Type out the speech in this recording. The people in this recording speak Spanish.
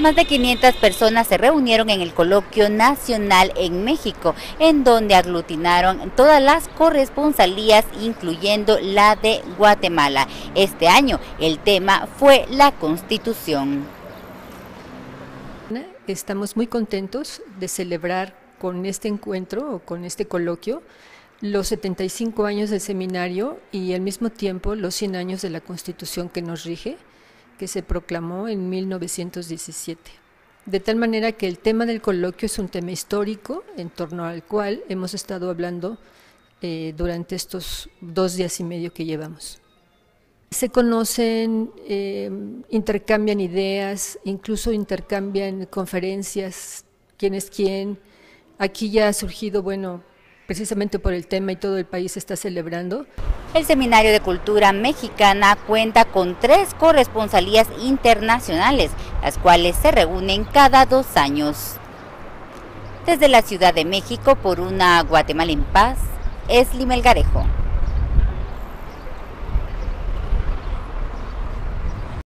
Más de 500 personas se reunieron en el coloquio nacional en México, en donde aglutinaron todas las corresponsalías, incluyendo la de Guatemala. Este año el tema fue la Constitución. Estamos muy contentos de celebrar con este encuentro o con este coloquio los 75 años del seminario y al mismo tiempo los 100 años de la Constitución que nos rige que se proclamó en 1917. De tal manera que el tema del coloquio es un tema histórico en torno al cual hemos estado hablando eh, durante estos dos días y medio que llevamos. Se conocen, eh, intercambian ideas, incluso intercambian conferencias, quién es quién. Aquí ya ha surgido, bueno, precisamente por el tema y todo el país está celebrando. El Seminario de Cultura Mexicana cuenta con tres corresponsalías internacionales, las cuales se reúnen cada dos años. Desde la Ciudad de México por una Guatemala en paz, es Limelgarejo.